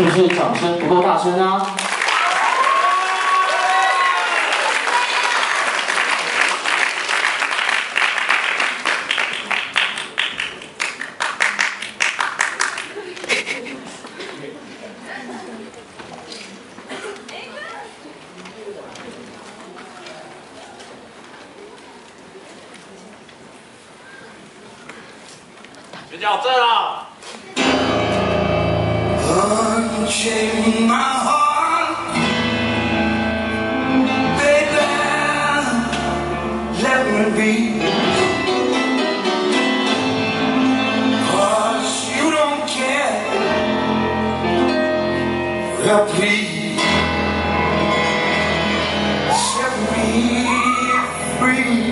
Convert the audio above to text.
是不是掌声不够大声啊？学校这了。unchain my heart Baby, let me be. You don't care. Please set me free.